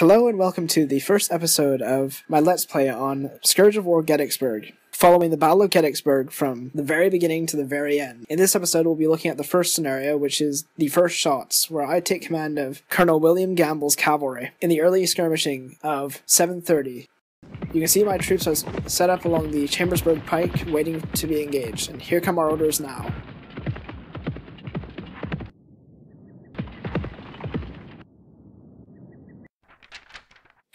Hello and welcome to the first episode of my Let's Play on Scourge of War Gettysburg, following the Battle of Gettysburg from the very beginning to the very end. In this episode, we'll be looking at the first scenario, which is the first shots, where I take command of Colonel William Gamble's cavalry in the early skirmishing of 730. You can see my troops are set up along the Chambersburg Pike, waiting to be engaged, and here come our orders now.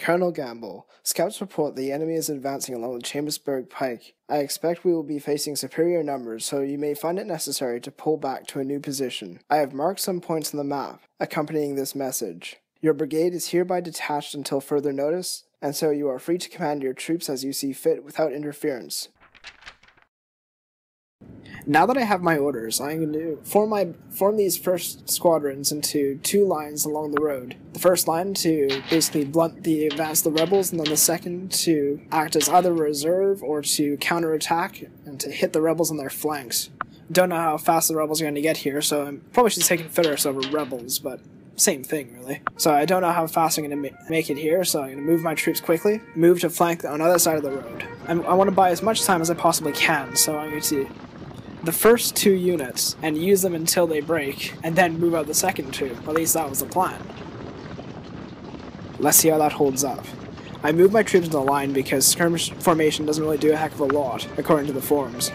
Colonel Gamble. Scouts report the enemy is advancing along the Chambersburg Pike. I expect we will be facing superior numbers, so you may find it necessary to pull back to a new position. I have marked some points on the map accompanying this message. Your brigade is hereby detached until further notice, and so you are free to command your troops as you see fit without interference. Now that I have my orders, I'm going to form my form these first squadrons into two lines along the road. The first line to basically blunt the advance of the rebels, and then the second to act as either reserve or to counterattack and to hit the rebels on their flanks. Don't know how fast the rebels are going to get here, so I probably should take Confederates over rebels, but same thing really. So I don't know how fast I'm going to ma make it here, so I'm going to move my troops quickly, move to flank on the other side of the road. I'm, I want to buy as much time as I possibly can, so I'm going to the first two units and use them until they break, and then move out the second two. At least that was the plan. Let's see how that holds up. I move my troops in the line because skirmish formation doesn't really do a heck of a lot, according to the forums.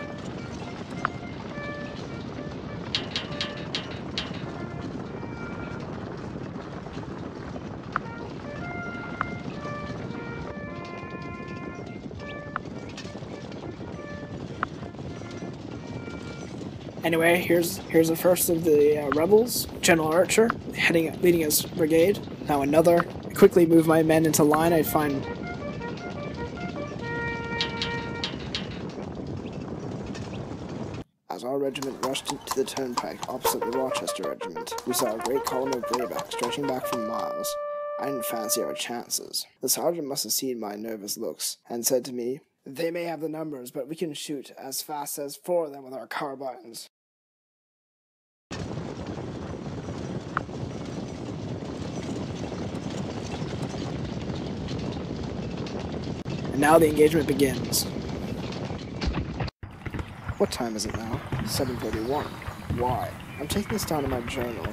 Anyway, here's here's the first of the uh, rebels, General Archer, heading leading his brigade. Now another. I quickly move my men into line. I find. As our regiment rushed to the turnpike opposite the Rochester regiment, we saw a great column of grayback stretching back for miles. I didn't fancy our chances. The sergeant must have seen my nervous looks, and said to me, they may have the numbers, but we can shoot as fast as four of them with our carbines. And now the engagement begins. What time is it now? 7.31. Why? I'm taking this down in my journal.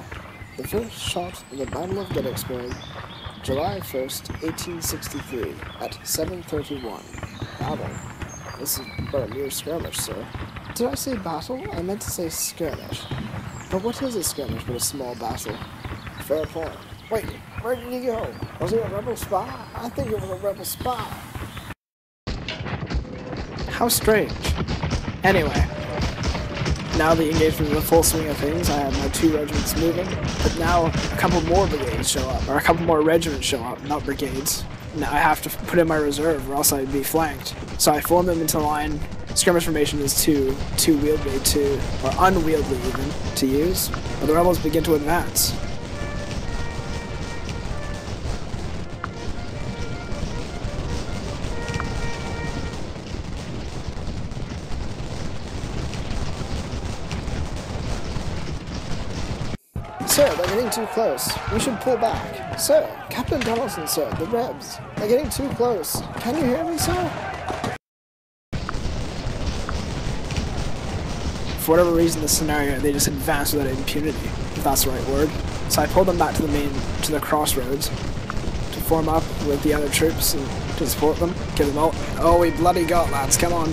The first shot in the Battle of Gettysburg, July 1st, 1863, at 7.31. Battle. This is but a mere skirmish, sir. Did I say battle? I meant to say skirmish. But what is a skirmish but a small battle? Fair point. Wait, where did he go? Was he a rebel spy? I think it was a rebel spy. How strange. Anyway, now the engagement is in full swing of things. I have my two regiments moving, but now a couple more brigades show up, or a couple more regiments show up, not brigades. Now I have to put in my reserve, or else I'd be flanked. So I form them into line. Skirmish formation is too too wieldy to, or unwieldy even, to use. But the rebels begin to advance. Sir, they're getting too close. We should pull back. Sir, Captain Donaldson, sir, the Rebs. They're getting too close. Can you hear me, sir? For whatever reason, this scenario, they just advance without impunity, if that's the right word. So I pulled them back to the main, to the crossroads, to form up with the other troops and to support them. Give them all, oh, we bloody got lads, come on.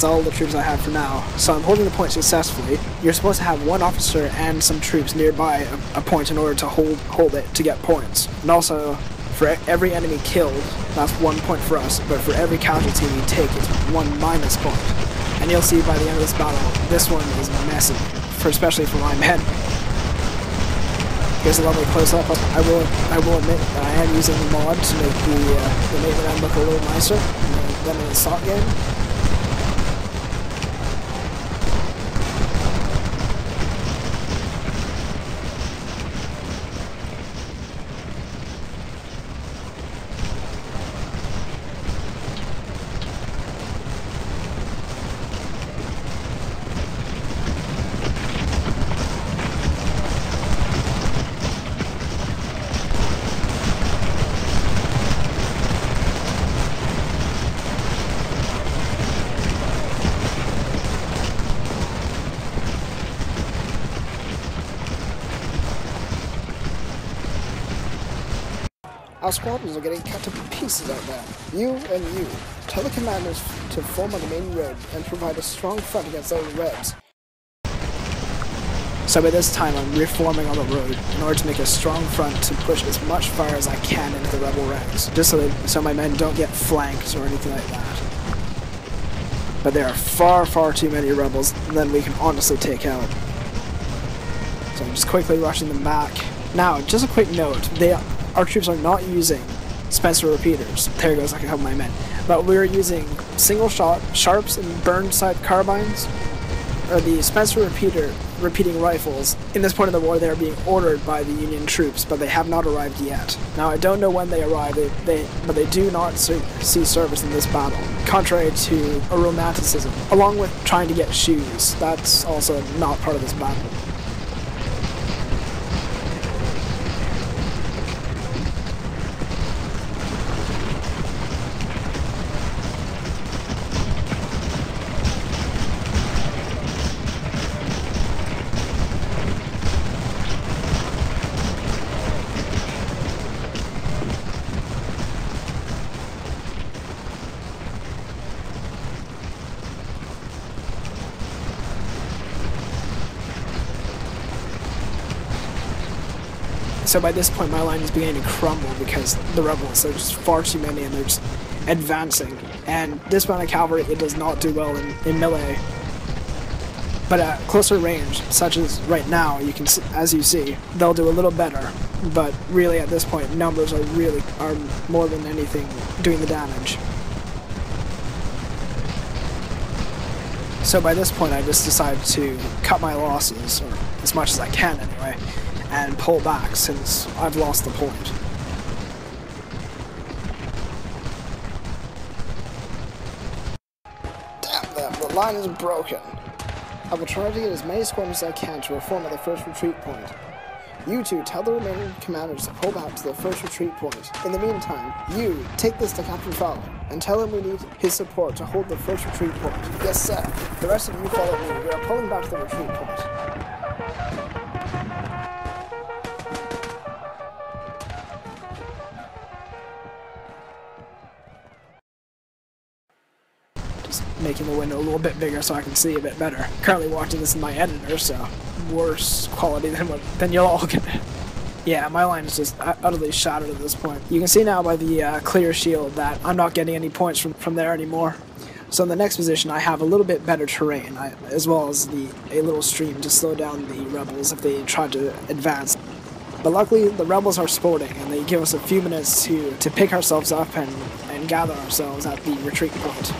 That's all the troops I have for now. So I'm holding the point successfully. You're supposed to have one officer and some troops nearby a, a point in order to hold hold it to get points. And also, for every enemy killed, that's one point for us. But for every casualty we take, it's one minus point. And you'll see by the end of this battle, this one is messy, for especially for my men. Here's a lovely close-up. I will I will admit that I am using the mod to make the uh, the Maitland look a little nicer than in the stock game. Our squadrons are getting cut to pieces out there. You and you, tell the commanders to form on the main road and provide a strong front against those rebs. So by this time I'm reforming on the road in order to make a strong front to push as much fire as I can into the rebel ranks, just so, they, so my men don't get flanked or anything like that. But there are far, far too many rebels than we can honestly take out. So I'm just quickly rushing them back. Now, just a quick note, they our troops are not using Spencer repeaters. There goes like a couple of my men. But we're using single shot sharps and Burnside carbines, or the Spencer repeater repeating rifles. In this point of the war, they are being ordered by the Union troops, but they have not arrived yet. Now, I don't know when they arrive, they, they, but they do not see service in this battle, contrary to a romanticism, along with trying to get shoes. That's also not part of this battle. So by this point, my line is beginning to crumble because the rebels, there's far too many and they're just advancing. And this amount of cavalry, it does not do well in, in melee. But at closer range, such as right now, you can, as you see, they'll do a little better. But really, at this point, numbers are really are more than anything doing the damage. So by this point, I just decided to cut my losses, or as much as I can anyway and pull back since I've lost the point. Damn them, the line is broken. I will try to get as many squadrons as I can to reform at the first retreat point. You two tell the remaining commanders to pull back to the first retreat point. In the meantime, you take this to Captain Fowler and tell him we need his support to hold the first retreat point. Yes, sir. The rest of you follow me. We are pulling back to the retreat point. Making the window a little bit bigger so I can see a bit better. Currently watching this in my editor, so worse quality than what than you'll all get. Yeah, my line is just utterly shattered at this point. You can see now by the uh, clear shield that I'm not getting any points from, from there anymore. So in the next position, I have a little bit better terrain, I, as well as the a little stream to slow down the rebels if they try to advance. But luckily, the rebels are sporting, and they give us a few minutes to, to pick ourselves up and, and gather ourselves at the retreat point.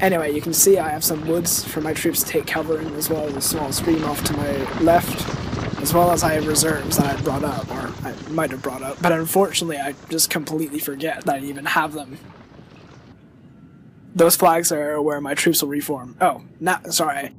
Anyway, you can see I have some woods for my troops to take cover in, as well as a small stream off to my left, as well as I have reserves that I brought up, or I might have brought up, but unfortunately I just completely forget that I even have them. Those flags are where my troops will reform. Oh, not sorry.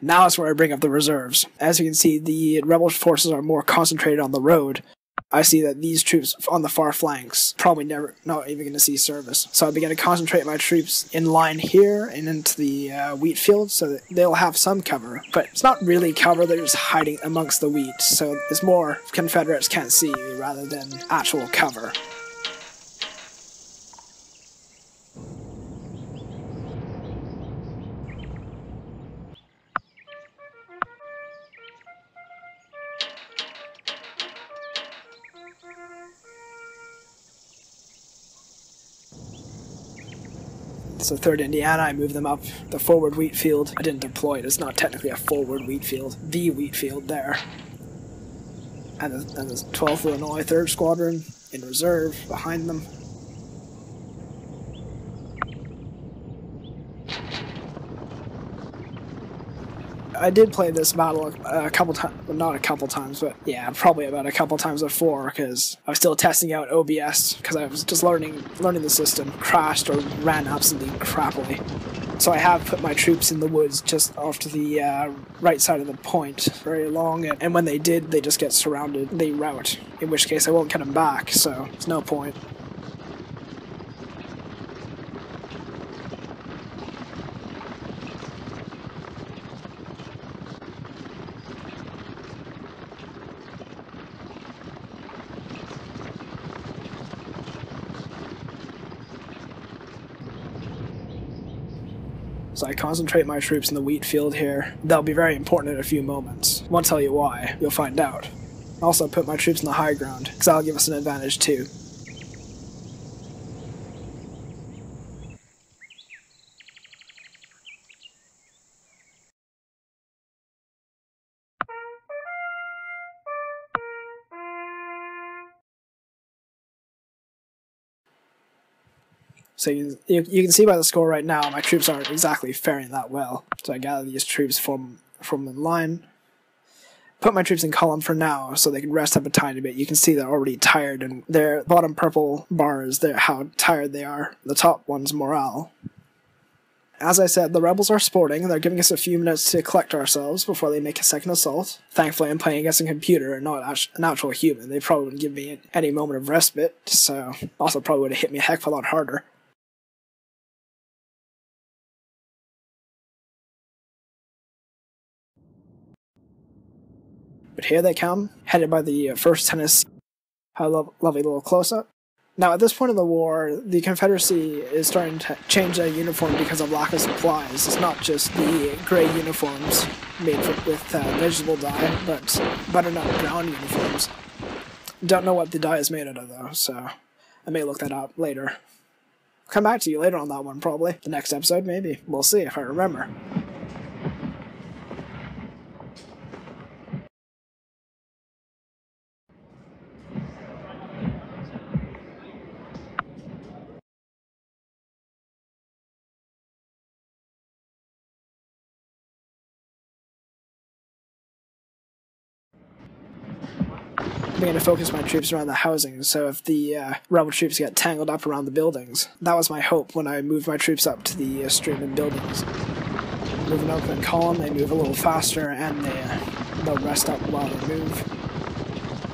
Now is where I bring up the reserves. As you can see, the rebel forces are more concentrated on the road, I see that these troops on the far flanks probably never, not even going to see service. So I begin to concentrate my troops in line here and into the uh, wheat field so that they'll have some cover. But it's not really cover, they're just hiding amongst the wheat. So it's more Confederates can't see rather than actual cover. So third Indiana, I moved them up the forward wheat field. I didn't deploy it. It's not technically a forward wheat field. The wheat field there. And the, and the 12th Illinois 3rd Squadron in reserve behind them. I did play this battle a couple times, not a couple times, but yeah, probably about a couple times before because I was still testing out OBS because I was just learning learning the system. Crashed or ran absolutely crappily. So I have put my troops in the woods just off to the uh, right side of the point, very long, and, when they did, they just get surrounded. They rout, in which case I won't get them back, so there's no point. So I concentrate my troops in the wheat field here. That'll be very important in a few moments. Won't tell you why, you'll find out. Also put my troops in the high ground, because that'll give us an advantage too. So you, you, you, can see by the score right now, my troops aren't exactly faring that well. So I gather these troops from from the line. Put my troops in column for now, so they can rest up a tiny bit. You can see they're already tired, and their bottom purple bars, they're how tired they are. The top one's morale. As I said, the rebels are sporting. They're giving us a few minutes to collect ourselves before they make a second assault. Thankfully, I'm playing against a computer and not an actual human. They probably wouldn't give me any moment of respite, so also probably would have hit me a heck of a lot harder. But here they come, headed by the 1st uh, Tennessee. A lo- lovely little close up. Now, at this point in the war, the Confederacy is starting to change their uniform because of lack of supplies. It's not just the gray uniforms made for, with uh, vegetable dye, but butternut brown uniforms. Don't know what the dye is made out of, though, so I may look that up later. Come back to you later on that one, probably. The next episode, maybe. We'll see if I remember. I'm going to focus my troops around the housing, so if the uh, rebel troops get tangled up around the buildings, that was my hope when I moved my troops up to the uh, stream and buildings. Moving up in column, they move a little faster, and they, uh, they'll rest up while they move.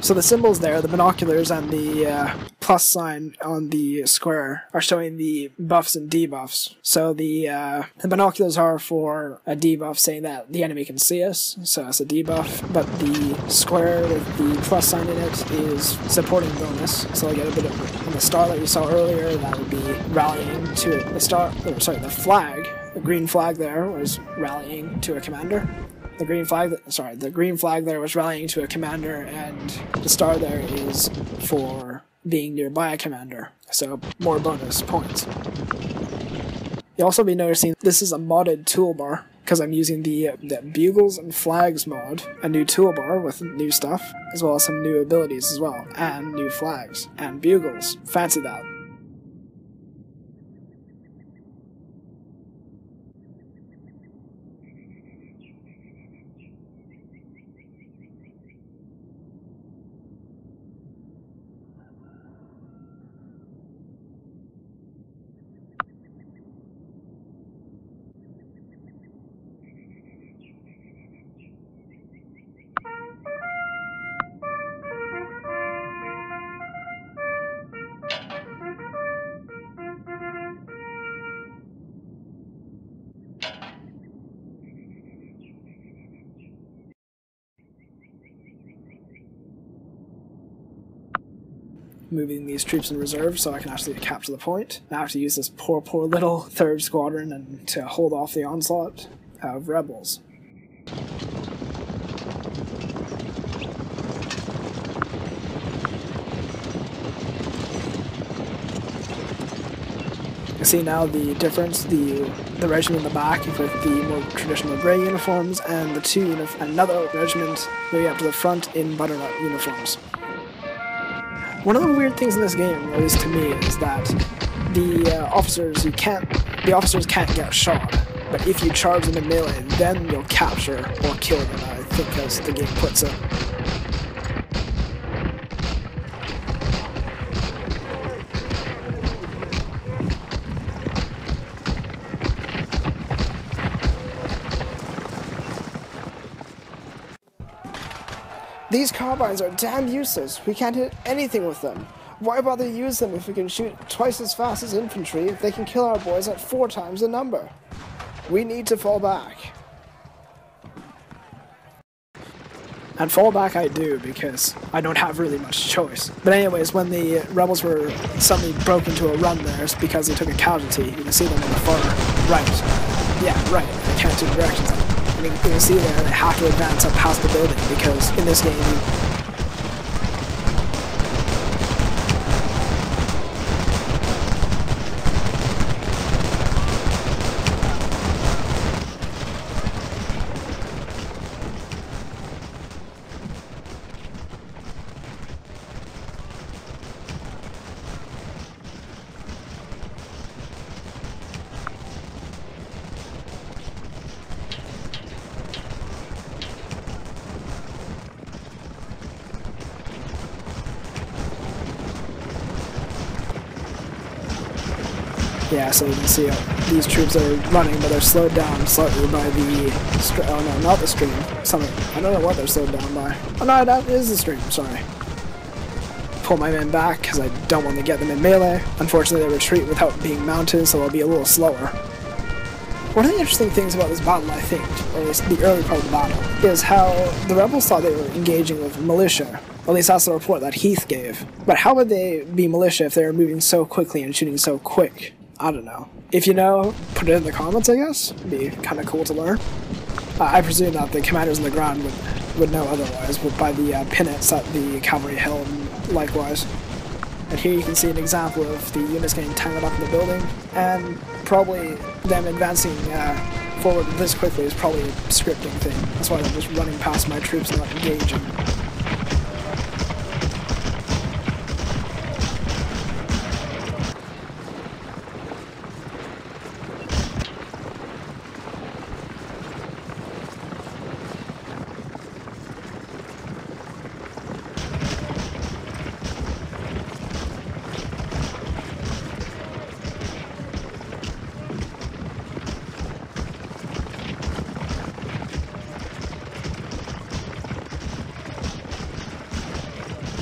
So the symbols there, the binoculars and the uh, plus sign on the square are showing the buffs and debuffs. So the, uh, the binoculars are for a debuff saying that the enemy can see us, so that's a debuff. But the square with the plus sign in it is supporting bonus, so I get a bit of the star that you saw earlier. That would be rallying to. The star, or sorry, the flag, the green flag there was rallying to a commander the green flag, sorry, the green flag there was rallying to a commander, and the star there is for being nearby a commander, so more bonus points. You'll also be noticing this is a modded toolbar, because I'm using the, the Bugles and Flags mod, a new toolbar with new stuff, as well as some new abilities as well, and new flags, and bugles. Fancy that. Moving these troops in reserve so I can actually capture the point. I have to use this poor, poor little third squadron and to hold off the onslaught of rebels. See now the difference, the the regiment in the back with the more traditional grey uniforms, and the two unif- another regiment way up to the front in butternut uniforms. One of the weird things in this game, at least to me, is that the uh, officers you can't the officers can't get shot, but if you charge them in melee, then you'll capture or kill them. I think as the game puts it. These carbines are damn useless. We can't hit anything with them. Why bother use them if we can shoot twice as fast as infantry if they can kill our boys at four times the number? We need to fall back. And fall back I do because I don't have really much choice. But anyways, when the rebels were suddenly broke into a run there, it's because they took a casualty. You can see them in the far right. Yeah, right. I can't do directions. I mean, you can see there they have to advance up past the building because in this game you so you can see uh, these troops are running, but they're slowed down slightly by the. oh no, not the stream. Something. I don't know what they're slowed down by. Oh no, that is the stream. Sorry. Pull my men back because I don't want to get them in melee. Unfortunately, they retreat without being mounted, so they'll be a little slower. One of the interesting things about this battle, I think, or at least the early part of the battle, is how the rebels thought they were engaging with militia. At least that's the report that Heth gave. But how would they be militia if they were moving so quickly and shooting so quick? I don't know. If you know, put it in the comments, I guess. It'd be kind of cool to learn. Uh, I presume that the commanders on the ground would, would know otherwise, but by the uh, pinets that the cavalry held, likewise. And here you can see an example of the units getting tangled up in the building, and probably them advancing uh, forward this quickly is probably a scripting thing. That's why they're just running past my troops and not engaging.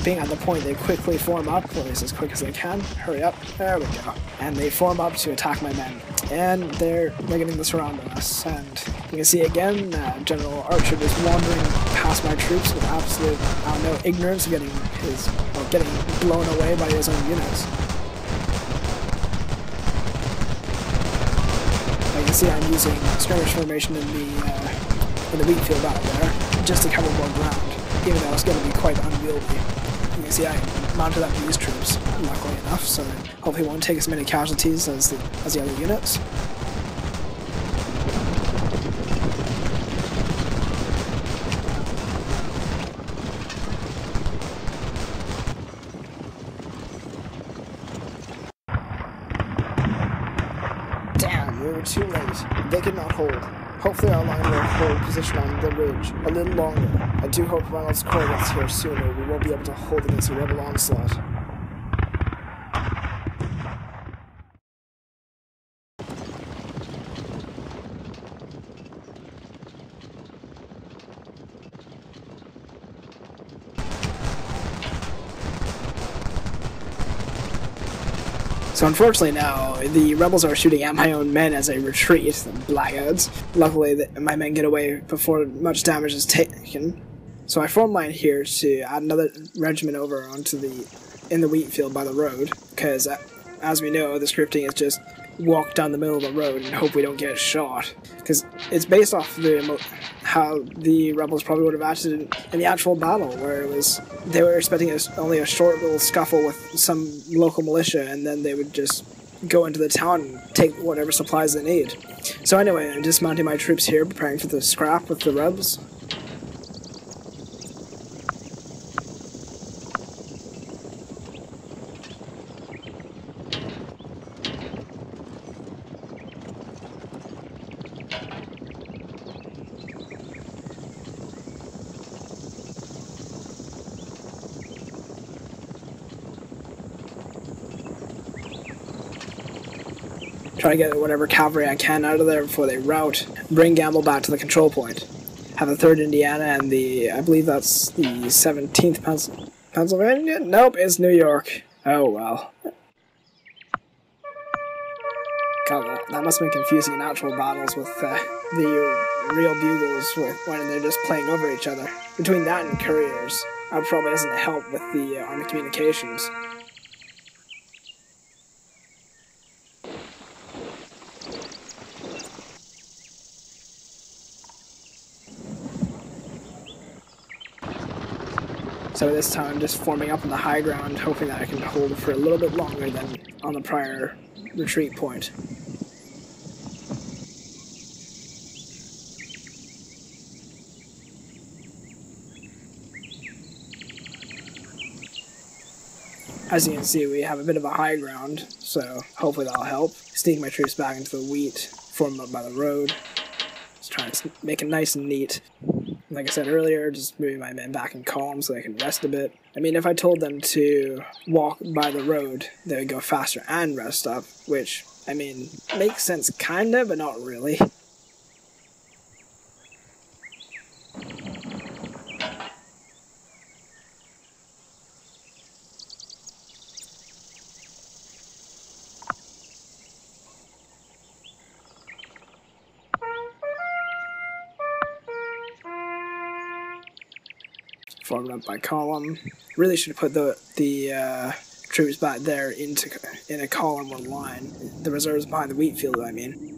Being at the point, they quickly form up, at least as quick as they can. Hurry up. There we go. And they form up to attack my men. And they're, getting the surround on us. And you can see again, uh, General Archer just wandering past my troops with absolute, I don't know, ignorance of getting his, well, getting blown away by his own units. You can see I'm using skirmish formation in the, uh, in the wheat field out there, just to cover more ground, even though it's going to be quite unwieldy. I mounted up these troops, luckily enough, so hopefully won't take as many casualties as the, as the other units. Damn, we were too late. They could not hold. Hopefully our line will hold position on the ridge a little longer. I do hope Reynolds' Corps gets here sooner. We won't be able to hold against a rebel onslaught. So unfortunately now, the rebels are shooting at my own men as I retreat, the blackguards. Luckily, my men get away before much damage is taken. So I form line here to add another regiment over onto the in the wheat field by the road, because uh, as we know, the scripting is just walk down the middle of the road and hope we don't get shot. Because it's based off the how the rebels probably would have acted in, in, the actual battle, where it was they were expecting a, only a short little scuffle with some local militia, and then they would just go into the town and take whatever supplies they need. So anyway, I'm dismounting my troops here, preparing for the scrap with the rebels. To get whatever cavalry I can out of there before they rout. Bring Gamble back to the control point. Have the 3rd Indiana and the, I believe that's the 17th Pens Pennsylvania? Nope, it's New York. Oh well. God, that, that must have been confusing in actual battles with uh, the real bugles when they're just playing over each other. Between that and couriers, that probably doesn't help with the uh, army communications. So this time I'm just forming up on the high ground, hoping that I can hold for a little bit longer than on the prior retreat point. As you can see, we have a bit of a high ground, so hopefully that'll help. Sneak my troops back into the wheat, form up by the road. Just trying to make it nice and neat like I said earlier, just moving my men back in column so they can rest a bit. I mean, if I told them to walk by the road, they would go faster and rest up, which, I mean, makes sense kinda, but not really. Up by column. Really should have put the the uh, troops back there into in a column or line. The reserves behind the wheat field, I mean.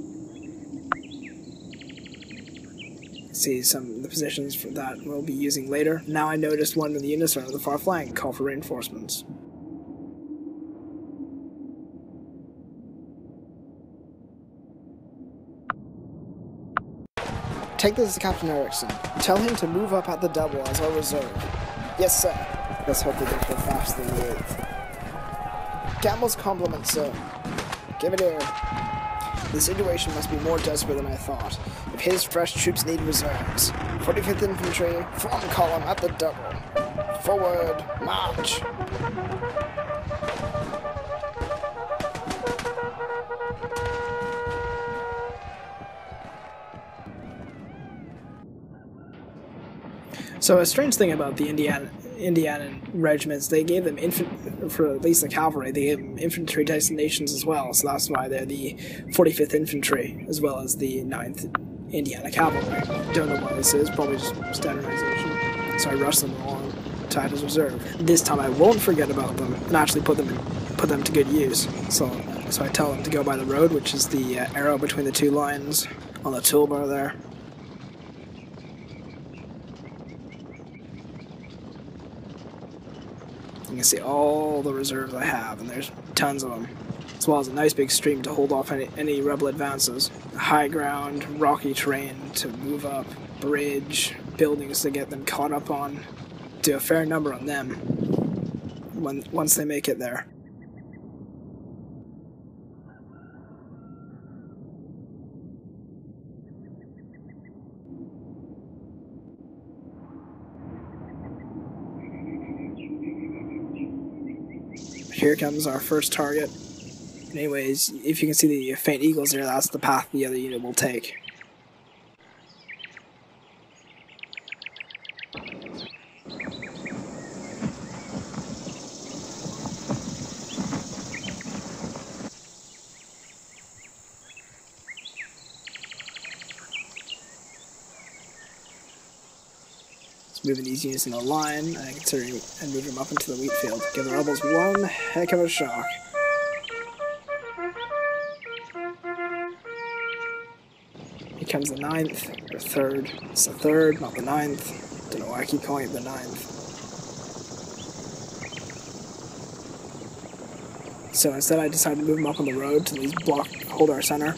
See some of the positions for that we'll be using later. Now I noticed one of the units on the far flank call for reinforcements. Take this to Captain Erickson. Tell him to move up at the double as our reserve. Yes, sir. Let's hope they don't go faster than the 8th. Gamble's compliments, sir. Give it here. The situation must be more desperate than I thought. If his fresh troops need reserves. 45th Infantry, form column at the double. Forward, march! So a strange thing about the Indiana Indiana regiments, they gave them infant for at least the cavalry, they gave them infantry designations as well. So that's why they're the 45th Infantry as well as the 9th Indiana Cavalry. Don't know why this is, probably just standardization. So I rushed them along tied as reserve. This time I won't forget about them and actually put them in, put them to good use. So so I tell them to go by the road, which is the uh, arrow between the two lines on the toolbar there. Can see all the reserves I have, and there's tons of them. As well as a nice big stream to hold off any, any rebel advances. High ground, rocky terrain to move up, bridge, buildings to get them caught up on. Do a fair number on them when once they make it there. Here comes our first target. Anyways, if you can see the faint eagles there, that's the path the other unit will take. Moving these in a line and considering and moving them up into the wheat field. Give the rebels one heck of a shock. Here comes the ninth, or third. It's the third, not the ninth. Don't know why I keep calling it the ninth. So instead I decided to move them up on the road to these block hold our center.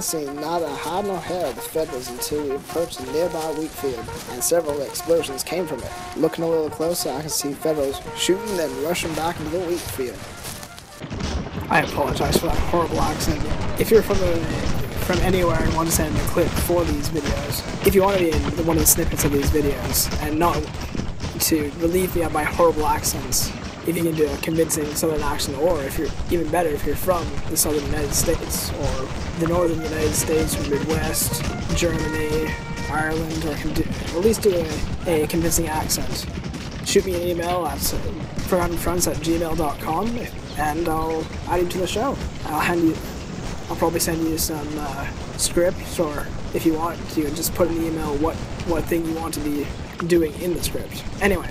Advancing not a hide nor hair of the Federals until we approached a nearby wheat field, and several explosions came from it. Looking a little closer, I can see Federals shooting and rushing back into the wheat field. I apologize for that horrible accent. If you're from from anywhere and want to send a clip for these videos, if you want to be in one of the snippets of these videos and not to relieve me of my horrible accents, if you can do a convincing southern accent, or if you're even better, if you're from the southern United States or the northern United States Midwest, Germany, Ireland, or can do, at least do a, a convincing accent, shoot me an email at forgottenfronts at gmail.com and I'll add you to the show. I'll hand you, I'll probably send you some uh, scripts, or if you want, you just put in the email what what thing you want to be doing in the script. Anyway.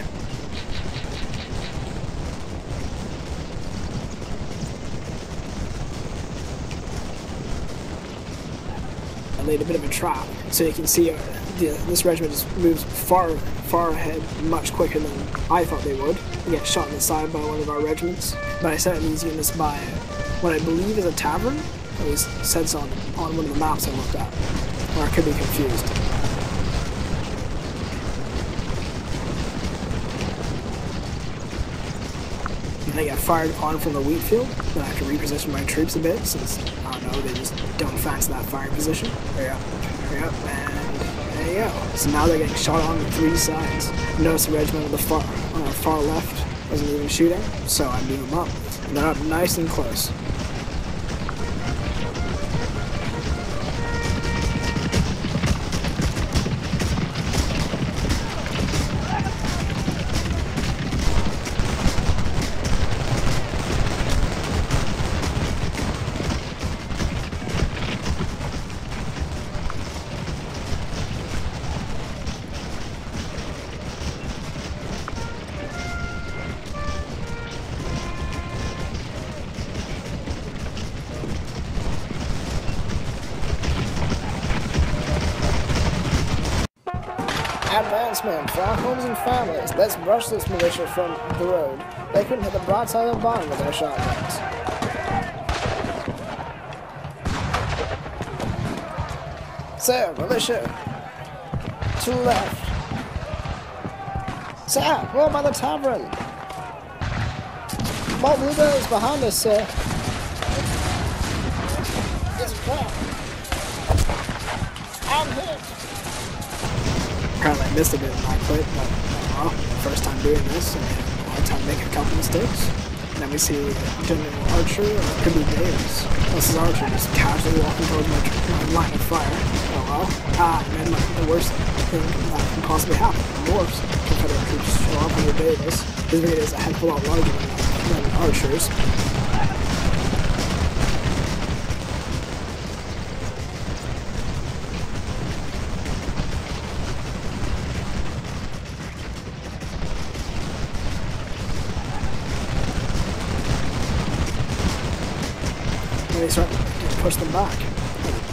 Laid a bit of a trap, so you can see uh, the, this regiment just moves far, far ahead, much quicker than I thought they would. Get shot in the side by one of our regiments, but I sent these units by what I believe is a tavern. At least says on on one of the maps I looked at, or I could be confused. And they get fired on from the wheat field. Then I have to reposition my troops a bit since I know they just don't fancy that firing position. Go. There you go. And there you go. So now they're getting shot on the three sides. Notice the regiment on the far on far left wasn't even shooting, so I move them up. And they're up nice and close. Let's brush this militia from the road. They couldn't hit the broadside of the barn with their shotguns. Sir, militia. To the left. Sir, we're by the tavern. More bluebells behind us, sir. It's a. I'm hit. Apparently I missed a bit in my clip, but well, first time doing this, and a time making a couple mistakes. And then we see General Archer, or could be Davis. This is Archer just casually walking towards my, my line of fire. Oh well. Ah, then like, the worst thing that can possibly happen. The worst Confederate troops show up under Davis. His brigade is a heck of a lot larger than, than Archer's. and they start to push them back.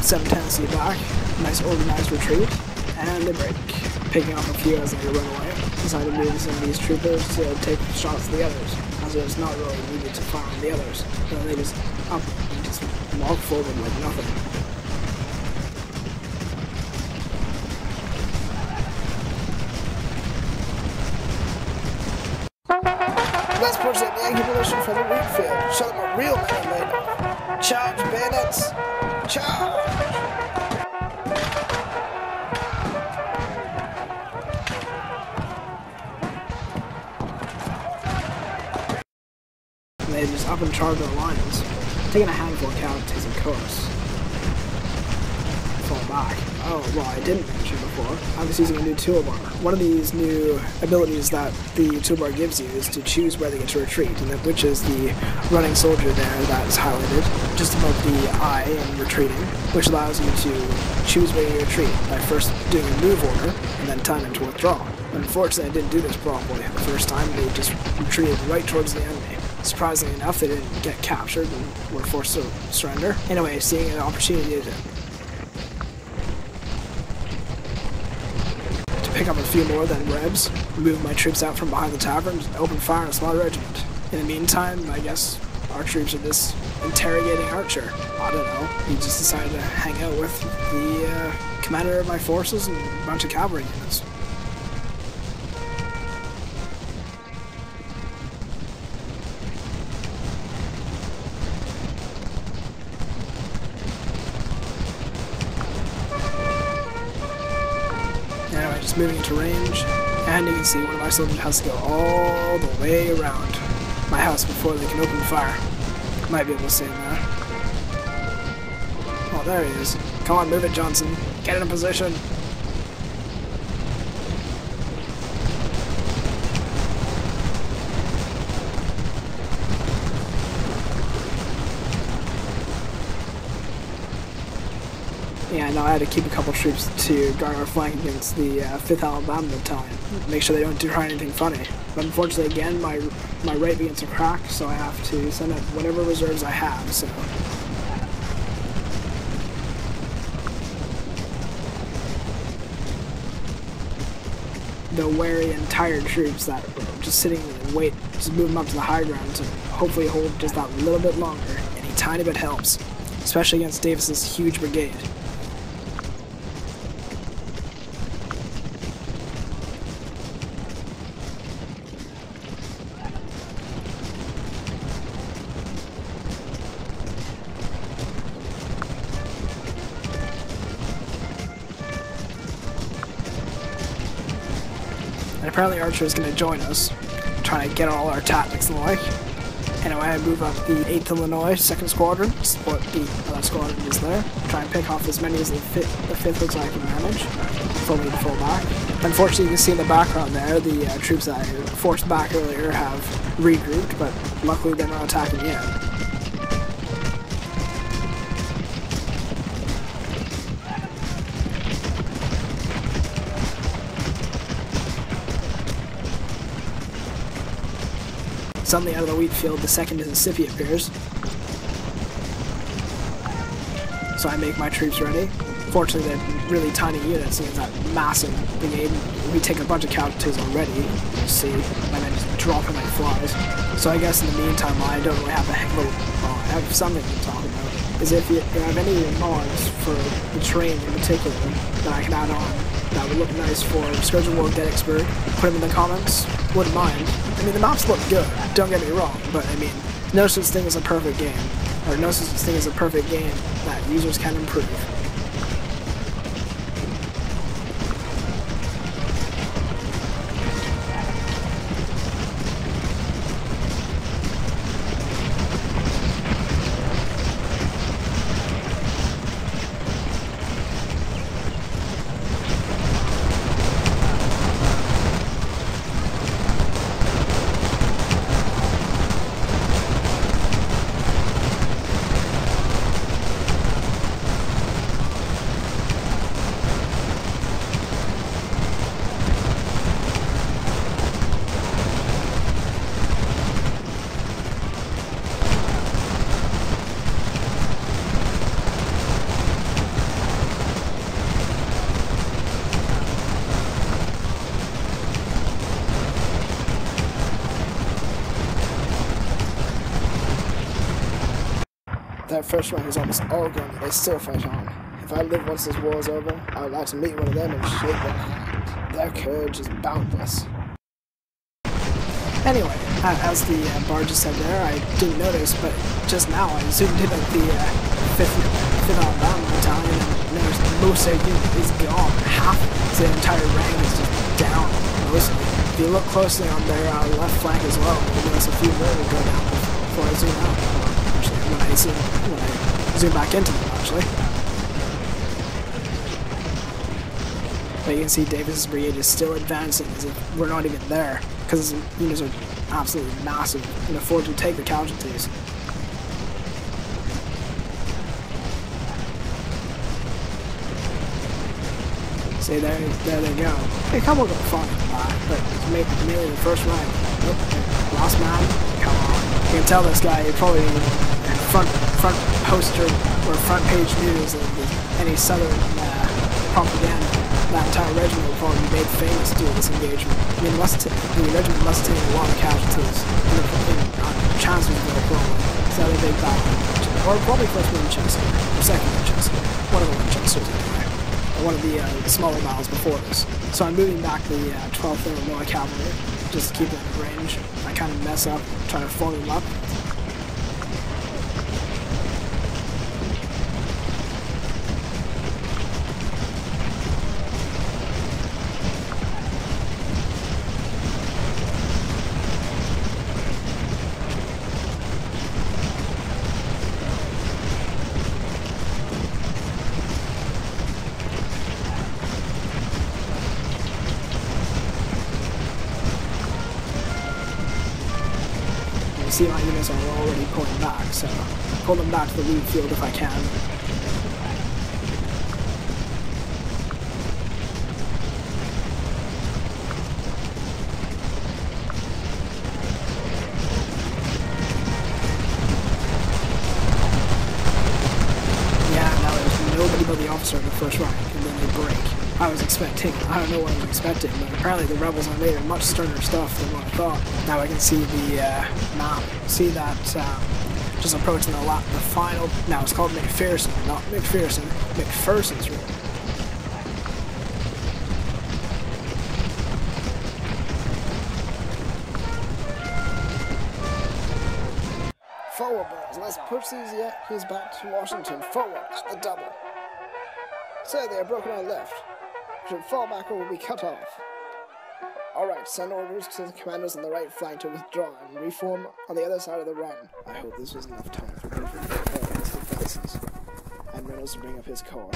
7 Tennessee back, nice organized retreat, and they break, picking off a few as they run away. Decided to move some of these troopers to take shots at the others, as it was not really needed to fire on the others. So they just up and just walk forward like nothing. Let's push the Yankee militia from the wheat field. Show them a real man later. Charge, taking a handful of casualties, of course. Fall back. Oh, well, I didn't mention before. I was using a new toolbar. One of these new abilities that the toolbar gives you is to choose where they get to retreat, and that which is the running soldier there that is highlighted just above the eye in retreating, which allows you to choose where you retreat by first doing a move order and then time to withdraw. Unfortunately, I didn't do this properly the first time. They just retreated right towards the enemy. Surprisingly enough, they didn't get captured and were forced to surrender. Anyway, seeing an opportunity to, pick up a few more than Rebs, move my troops out from behind the tavern, and open fire on a small regiment. In the meantime, I guess our troops are just interrogating Archer. I don't know. He just decided to hang out with the uh, commander of my forces and a bunch of cavalry units. Moving into range, and you can see one of my soldiers has to go all the way around my house before they can open fire. Might be able to see him. Oh, there he is. Come on, move it, Johnson. Get in a position. No, I had to keep a couple troops to guard our flank against the uh, 5th Alabama Battalion. Make sure they don't try anything funny. But unfortunately, again, my my right begins to crack, so I have to send out whatever reserves I have, so... The wary and tired troops that were just sitting and wait, just move them up to the high ground to hopefully hold just that little bit longer. Any tiny bit helps, especially against Davis's huge brigade. Apparently Archer is going to join us, trying to get all our tactics and the like. Anyway, I move up the 8th Illinois 2nd Squadron, support the other squadron is there, try and pick off as many as the 5th, the 5th looks like I can manage, full me to full back. Unfortunately, you can see in the background there, the uh, troops that I forced back earlier have regrouped, but luckily they're not attacking yet. Suddenly, out of the wheat field, the second Mississippi appears. So I make my troops ready. Fortunately, they're really tiny units, and it's that massive brigade. We take a bunch of casualties already. You see, my men just dropping like flies. So I guess in the meantime, I don't really have a heck of I uh, have something to talk about. Is if you, if you have any mods for the train in particular that I can add on that would look nice for Scourge of War Gettysburg, put them in the comments. Wouldn't mind. I mean, the maps look good, don't get me wrong, but I mean, no such thing as a perfect game, or no such thing as a perfect game that users can improve. That first rank is almost all gone, they still fight on. If I live once this war is over, I would like to meet one of them and shake their hand. Their courage is boundless. Anyway, as the uh, bard just said there, I didn't notice, but just now I zoomed in at the uh, 5th, 5th Alabama Battalion and noticed most of is gone. Half the entire rank is just down, mostly. If you look closely on their uh, left flank as well, you'll notice a few more will go down before I zoom out. When I zoom, when I zoom back into them, actually. But you can see Davis's brigade is still advancing as if we're not even there, because his units are absolutely massive and afford to take the casualties. See, there, there they go. A couple go far in the back, but it's ma- mainly the first rank. Oh, nope, last man, come on. You can tell this guy, he probably front front poster or front page news of any southern uh, propaganda. That entire regiment will probably be made famous due to this engagement. I mean, must the regiment must take a lot of casualties in, in uh, Chancellorsville, probably. It's not a big battle. Or probably first Winchester, or second Winchester. One of the Winchesters, anyway one of the uh, smaller battles before this. So I'm moving back the uh, 12th Illinois Cavalry, just to keep it in range. I kind of mess up, try to form them up. Pull them back to the lead field if I can. Yeah, now there's nobody but the officer in the first rank, and then they break. I was expecting, I don't know what I was expecting, but apparently the rebels are made of much sterner stuff than what I thought. Now I can see the uh, map, see that um, just approaching the lap, the final, now it's called McPherson, not McPherson, McPherson's room. Forward, boys. Let's push these He's back to Washington. Forward at the double. Say they are broken on left. Should fall back or will be cut off. Alright, send orders to the commanders on the right flank to withdraw and reform on the other side of the run. I hope this was enough time for Griffin to defenses. And Reynolds to bring up his corps.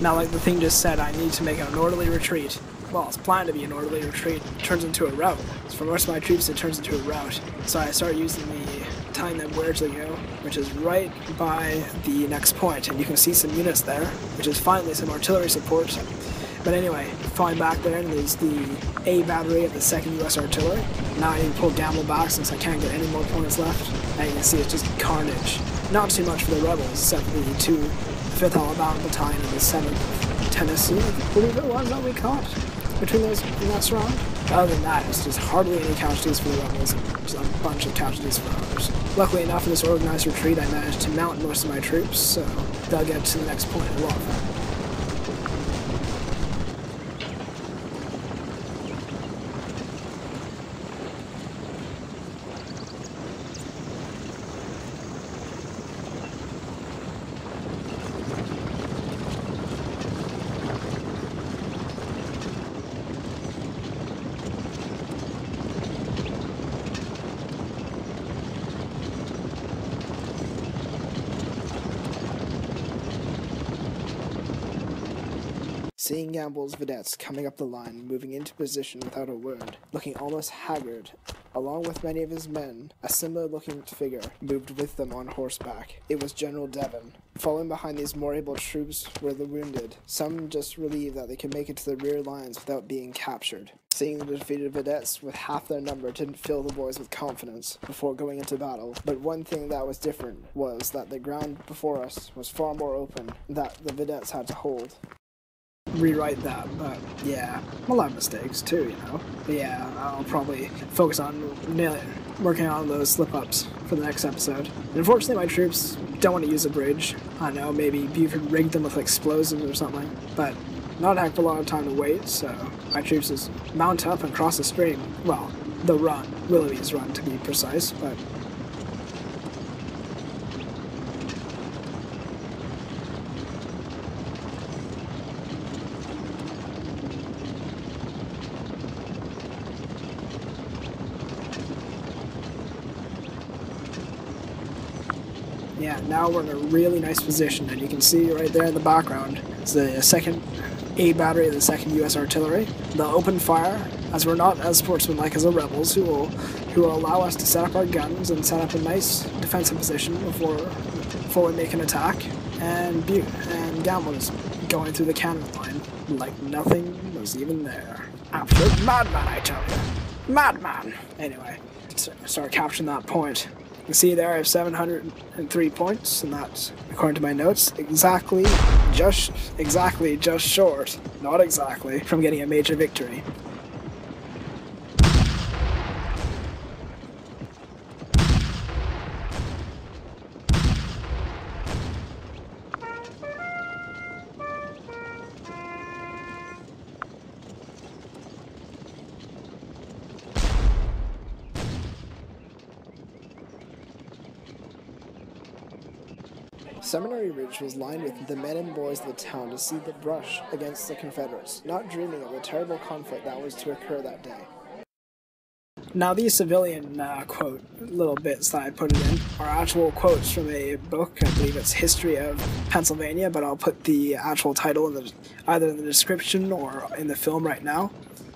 Now, like the thing just said, I need to make an orderly retreat. Well, it's planned to be an orderly retreat. It turns into a rout. For most of my troops, it turns into a rout. So I start using the telling them where to go, which is right by the next point. And you can see some units there, which is finally some artillery support. But anyway, flying back there, and there's the A battery of the 2nd U.S. Artillery. Now I need to pull Gamble back since I can't get any more points left. And you can see it's just carnage. Not too much for the rebels, except the two 5th Alabama Battalion and the 7th Tennessee, I believe it was that we caught between those in that surround. Other than that, it's just hardly any casualties for the rebels, and just a bunch of casualties for ours. Luckily enough, in this organized retreat, I managed to mount most of my troops, so they'll get to the next point alive. Seeing Gamble's vedettes coming up the line, moving into position without a word, looking almost haggard, along with many of his men, a similar looking figure moved with them on horseback. It was General Devin. Following behind these more able troops were the wounded, some just relieved that they could make it to the rear lines without being captured. Seeing the defeated vedettes with half their number didn't fill the boys with confidence before going into battle. But one thing that was different was that the ground before us was far more open that the vedettes had to hold rewrite that, but yeah, a lot of mistakes too, you know. But yeah, I'll probably focus on nailing, working on those slip ups for the next episode. Unfortunately, my troops don't want to use a bridge. I know maybe Buford rigged them with explosives or something, but not a heck of a lot of time to wait, so my troops just mount up and cross the stream. Well, the run, Willoughby's run to be precise, but Now we're in a really nice position, and you can see right there in the background is the second A battery of the second U.S. Artillery. They'll open fire, as we're not as sportsmanlike as the rebels, who will who will allow us to set up our guns and set up a nice defensive position before before we make an attack. And Bu- and Gamble is going through the cannon line like nothing was even there. Absolute madman, I tell you. Madman! Anyway, start capturing that point. You can see there I have 703 points, and that's, according to my notes, exactly, just, exactly, just short, not exactly, from getting a major victory. Ridge was lined with the men and boys of the town to see the brush against the Confederates, not dreaming of the terrible conflict that was to occur that day. Now, these civilian uh, quote little bits that I put it in are actual quotes from a book. I believe it's History of Pennsylvania, but I'll put the actual title in the either in the description or in the film right now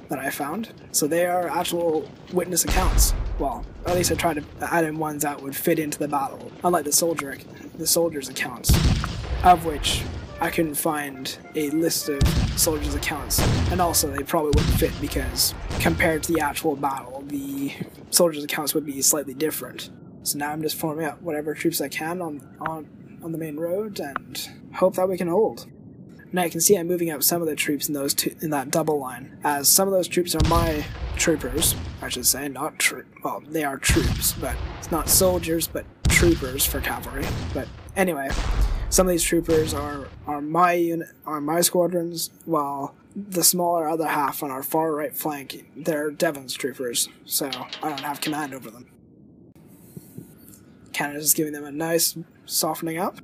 that I found. So they are actual witness accounts. Well, at least I tried to add in ones that would fit into the battle, unlike the soldier the soldiers' accounts, of which I couldn't find a list of soldiers' accounts, and also they probably wouldn't fit because compared to the actual battle, the soldiers' accounts would be slightly different. So now I'm just forming up whatever troops I can on on on the main road and hope that we can hold. Now you can see I'm moving up some of the troops in those two in that double line, as some of those troops are my troopers, I should say, not tro- well, they are troops, but it's not soldiers, but troopers for cavalry. But anyway, some of these troopers are are my unit, are my squadrons, while the smaller other half on our far right flank, they're Devin's troopers, so I don't have command over them. Canada's just giving them a nice softening up.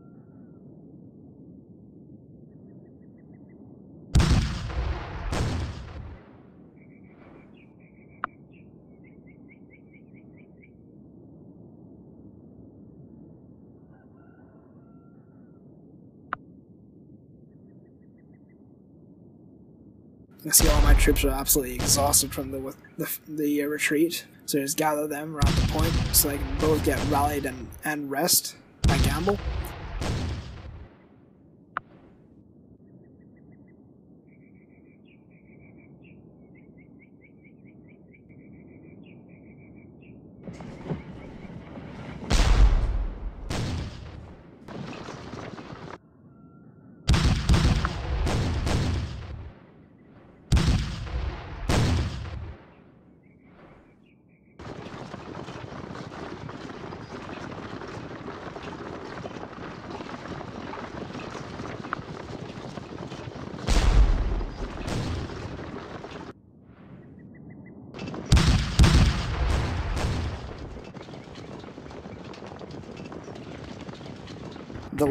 Can see all my troops are absolutely exhausted from the the, the uh, retreat. So just gather them around the point so they can both get rallied and, and rest I Gamble.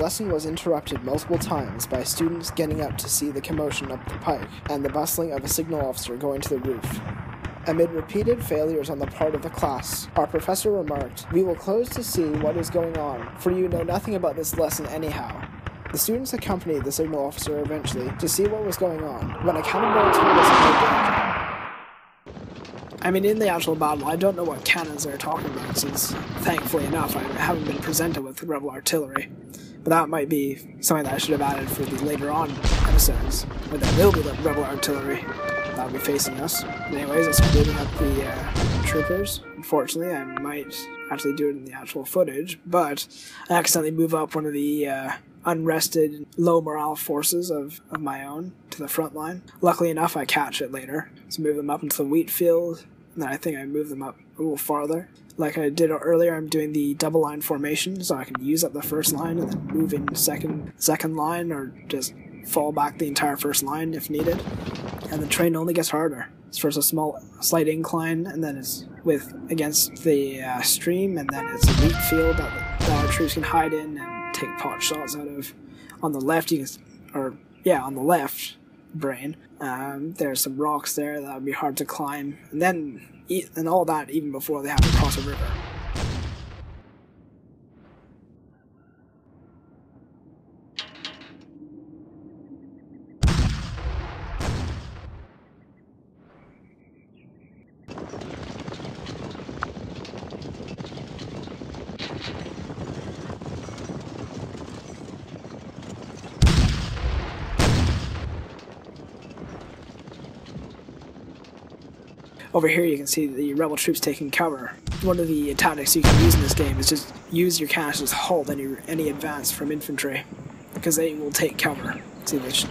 Lesson was interrupted multiple times by students getting up to see the commotion up the pike and the bustling of a signal officer going to the roof. Amid repeated failures on the part of the class, our professor remarked, We will close to see what is going on, for you know nothing about this lesson anyhow. The students accompanied the signal officer eventually to see what was going on, when a cannonball told us. I mean, in the actual battle, I don't know what cannons they're talking about, since, thankfully enough, I haven't been presented with rebel artillery. But that might be something that I should have added for the later on episodes, where there will be the rebel artillery that'll be facing us. But anyways, let's moving up the uh, troopers. Unfortunately, I might actually do it in the actual footage, but I accidentally move up one of the uh, unrested, low morale forces of, of my own to the front line. Luckily enough, I catch it later. So move them up into the wheat field, then I think I move them up a little farther. Like I did earlier, I'm doing the double line formation, so I can use up the first line and then move in second second line, or just fall back the entire first line if needed. And the train only gets harder. It's first a small, slight incline, and then it's with against the uh, stream, and then it's a wheat field that, that our troops can hide in and take pot shots out of. On the left, you can, or yeah, on the left brain, um, there's some rocks there that would be hard to climb, and then and all that even before they have to cross a river. Over here you can see the rebel troops taking cover. One of the tactics you can use in this game is just use your cannons to halt any, any advance from infantry, because they will take cover. See this.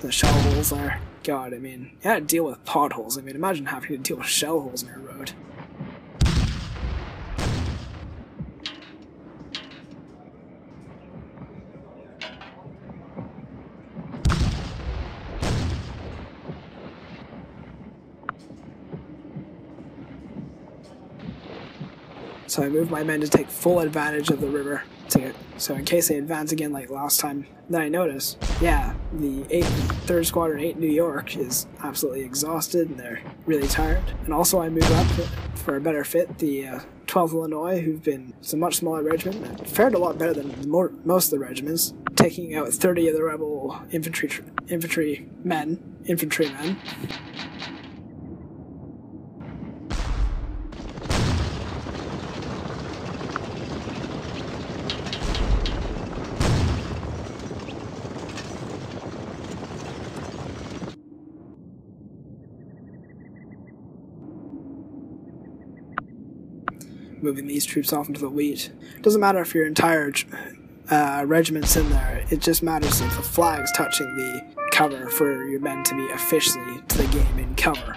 The shell holes there. God, I mean, you had to deal with potholes. I mean, imagine having to deal with shell holes in your road. So I moved my men to take full advantage of the river. So in case they advance again like last time, then I notice, yeah, the 8th, 3rd Squadron 8 New York is absolutely exhausted and they're really tired. And also I move up for a better fit, the uh, 12th Illinois, who've been it's a much smaller regiment, and fared a lot better than more, most of the regiments, taking out 30 of the rebel infantry infantry men, infantrymen. Moving these troops off into the wheat. Doesn't matter if your entire uh, regiment's in there, it just matters if the flag's touching the cover for your men to be officially to the game in cover.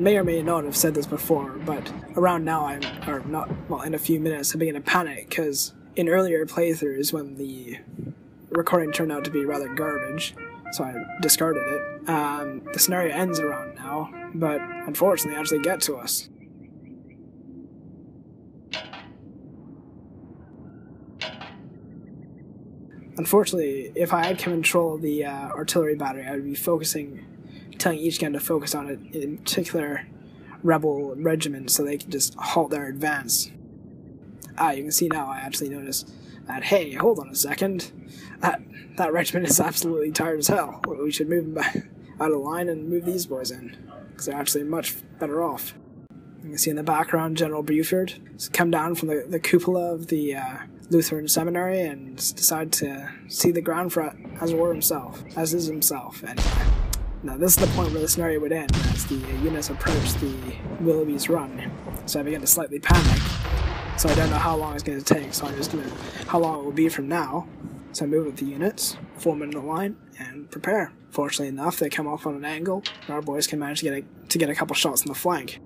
May or may not have said this before, but around now I'm, or not, well, in a few minutes, I'm beginning to panic because in earlier playthroughs when the recording turned out to be rather garbage, so I discarded it. Um, the scenario ends around now, but unfortunately, actually get to us. Unfortunately, if I had control of the uh, artillery battery, I would be focusing telling each gun to focus on a particular rebel regiment so they can just halt their advance. Ah, you can see now I actually notice that, hey, hold on a second, that, that regiment is absolutely tired as hell. We should move them out of line and move these boys in, because they're actually much better off. You can see in the background General Buford come down from the, the cupola of the uh, Lutheran seminary and decide to see the ground for were himself, as is himself, anyway. Now this is the point where the scenario would end, as the units approach the Willoughby's Run. So I begin to slightly panic. So I don't know how long it's going to take, so I'm just to, how long it will be from now. So I move with the units, form in a line, and prepare. Fortunately enough, they come off on an angle, and our boys can manage to get a, to get a couple shots in the flank.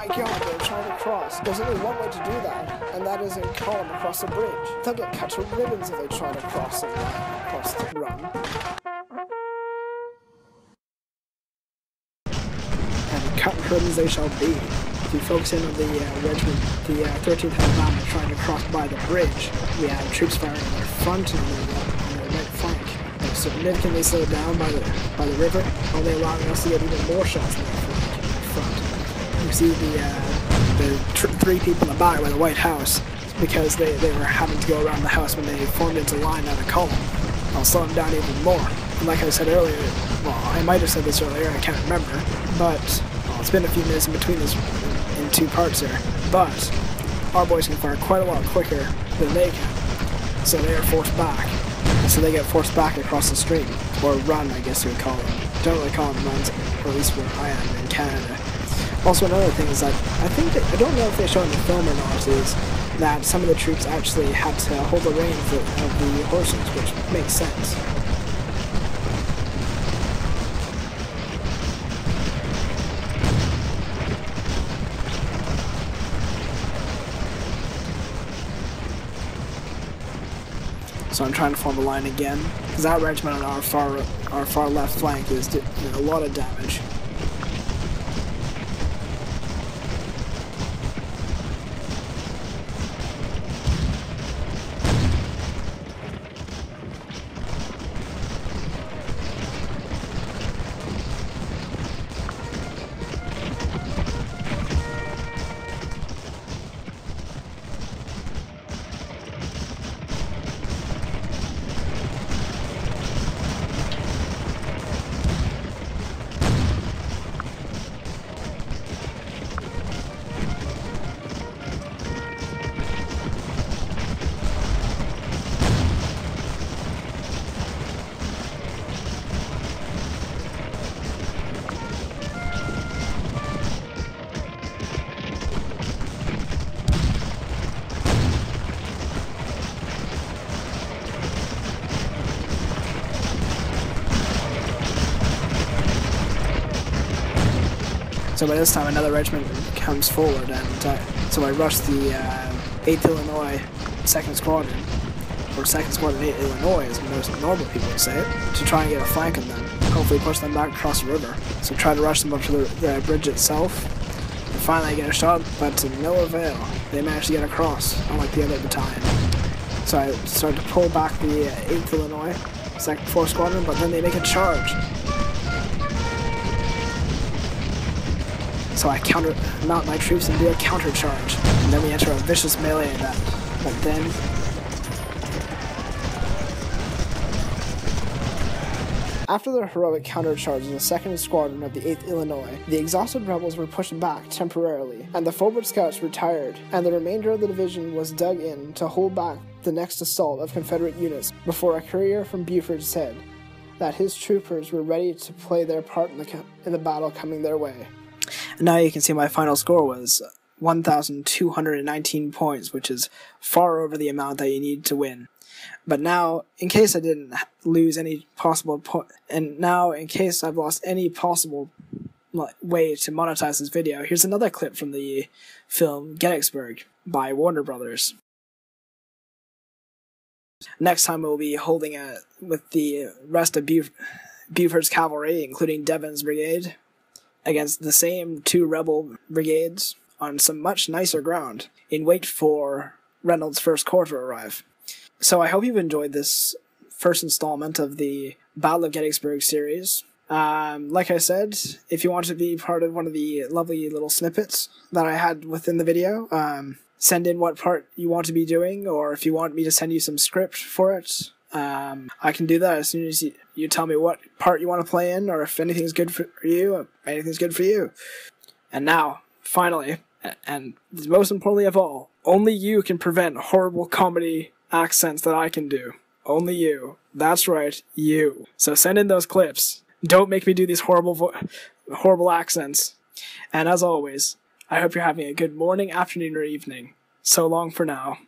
My god, they're trying to cross. There's only one way to do that, and that is in column across the bridge. They'll get cut to ribbons if they try to cross across the run. And cut ribbons they shall be. If you focus in on the uh, regiment, the uh, 13th Alabama trying to cross by the bridge, we have troops firing in their front and their, their right flank. They're significantly slowed down by the by the river, only allowing us to get even more shots in you see the uh, the three people in the back by the White House because they, they were having to go around the house when they formed into line out of column. I'll slow them down even more. And like I said earlier, well, I might have said this earlier, I can't remember, but well, it's been a few minutes in between this in two parts here. But our boys can fire quite a lot quicker than they can, so they are forced back. So they get forced back across the street, or run, I guess you would call them. Don't really call them runs, at least where I am in Canada. Also, another thing is, like, I think that, I don't know if they show in the film or not, is that some of the troops actually had to hold the reins of the horses, which makes sense. so I'm trying to form a line again. Because that regiment on our far our far left flank is doing a lot of damage. So by this time, another regiment comes forward, and uh, so I rush the uh, 8th Illinois 2nd Squadron, or 2nd Squadron 8 Illinois, as most normal people would say it, to try and get a flank on them. Hopefully, push them back across the river. So try to rush them up to the, the bridge itself. And finally, I get a shot, but to no avail. They manage to get across, unlike the other battalion. So I start to pull back the 8th Illinois, 2nd 4th Squadron, but then they make a charge. So I counter mount my troops and do a counter charge. And then we enter a vicious melee that but then After the heroic countercharge of the 2nd Squadron of the 8th Illinois, the exhausted rebels were pushed back temporarily, and the forward scouts retired, and the remainder of the division was dug in to hold back the next assault of Confederate units before a courier from Buford said that his troopers were ready to play their part in the, in the battle coming their way. And now you can see my final score was 1,219 points, which is far over the amount that you need to win. But now, in case I didn't lose any possible point, and now in case I've lost any possible way to monetize this video, here's another clip from the film Gettysburg by Warner Brothers. Next time we'll be holding a with the rest of Buf- Buford's cavalry, including Devin's brigade, against the same two rebel brigades on some much nicer ground in wait for Reynolds' first corps to arrive. So I hope you've enjoyed this first installment of the Battle of Gettysburg series. Um, like I said, if you want to be part of one of the lovely little snippets that I had within the video, um, send in what part you want to be doing, or if you want me to send you some script for it, um, I can do that as soon as you, you tell me what part you want to play in, or if anything's good for you, anything's good for you. And now, finally, and most importantly of all, only you can prevent horrible comedy accents that I can do. Only you. That's right, you. So send in those clips. Don't make me do these horrible, vo- horrible accents. And as always, I hope you're having a good morning, afternoon, or evening. So long for now.